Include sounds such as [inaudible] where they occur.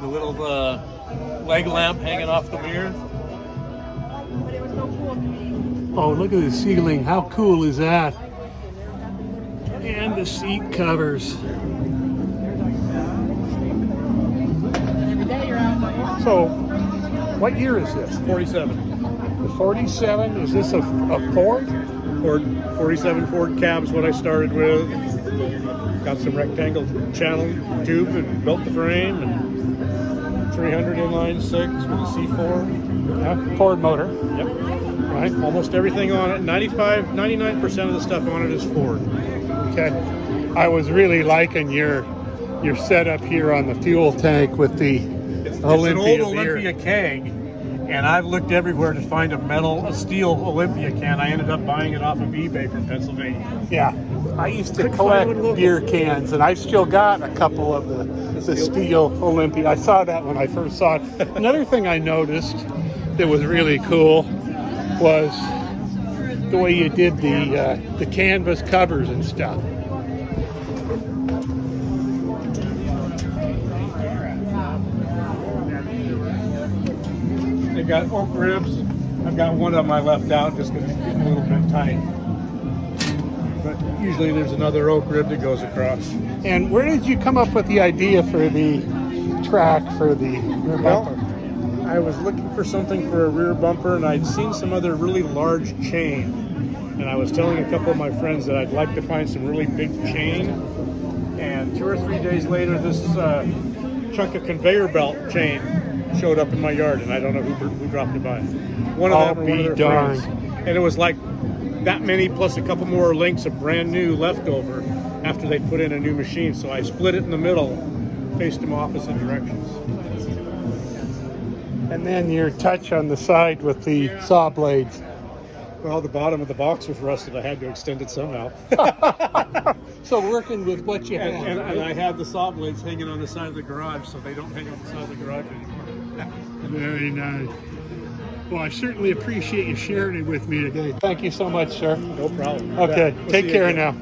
The little uh, leg lamp hanging off the mirror. Oh, look at the ceiling. How cool is that? And the seat covers. So, what year is this? 47. The 47? Is this a, a Ford? Ford 47 Ford cab's what I started with. Got some rectangle channel tube and built the frame and 300 inline six with a C4. Yeah, Ford motor, Yep. right? Almost everything on it. 95, 99% of the stuff on it is Ford. Okay. I was really liking your your setup here on the fuel tank with the It's Olympia an old. Olympia keg, and I've looked everywhere to find a metal, a steel Olympia can. I ended up buying it off of eBay from Pennsylvania. Yeah, I used to Couldn't collect find one local. beer cans, and I've still got a couple of the, the steel Olympia. I saw that when I first saw it. Another thing I noticed that was really cool was the way you did the uh, the canvas covers and stuff. They got oak ribs. I've got one of them I left out just because it's getting a little bit tight. But usually there's another oak rib that goes across. And where did you come up with the idea for the track for the rear Well, bumper? I was looking for something for a rear bumper, and I'd seen some other really large chain. And I was telling a couple of my friends that I'd like to find some really big chain. And two or three days later, this uh, chunk of conveyor belt chain showed up in my yard, and I don't know who, who dropped it by. One of I'll them or one of their darned. friends. And it was like that many plus a couple more links of brand new leftover after they put in a new machine. So I split it in the middle, faced them opposite directions. And then your touch on the side with the saw blades. Well, the bottom of the box was rusted. I had to extend it somehow. [laughs] So working with what you and, have. and, and I had the saw blades hanging on the side of the garage, so they don't hang on the side of the garage anymore. Very nice. Well, I certainly appreciate you sharing it with me today. Thank you so much, sir. No problem. Okay, We'll take care now.